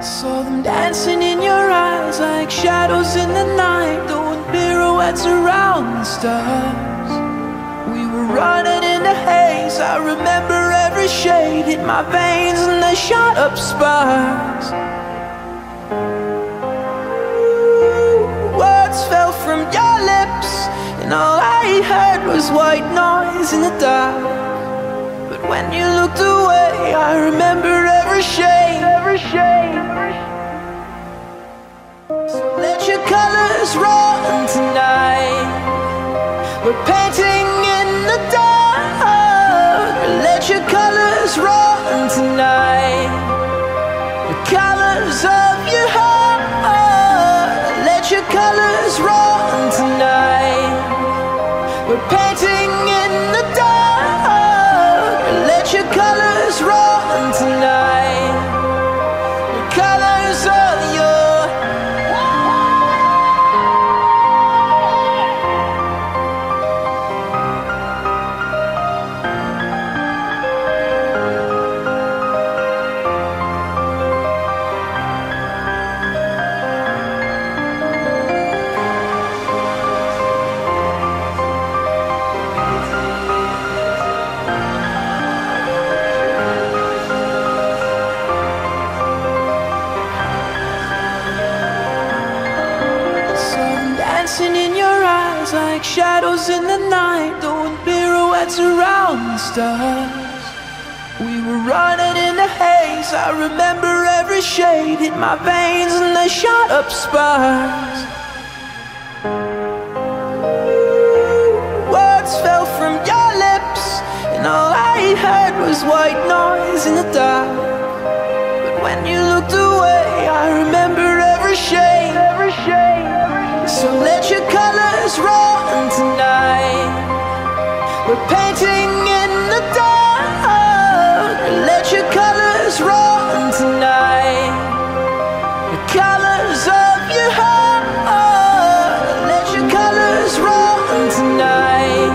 Saw them dancing in your eyes like shadows in the night, doing pirouettes around the stars. We were running in the haze. I remember every shade hit my veins and they shot up sparks. Words fell from your lips, and all I heard was white noise in the dark. But when you looked away, I remember every shade, every shade. So let your colors run tonight. We're painting in the dark. Let your colors run tonight. The colors like shadows in the night, doing pirouettes around the stars. We were running in the haze. I remember every shade hit my veins and they shot up sparks. Words fell from your lips, and all I heard was white noise in the dark. But when you looked away, colors of your heart. Let your colors run tonight.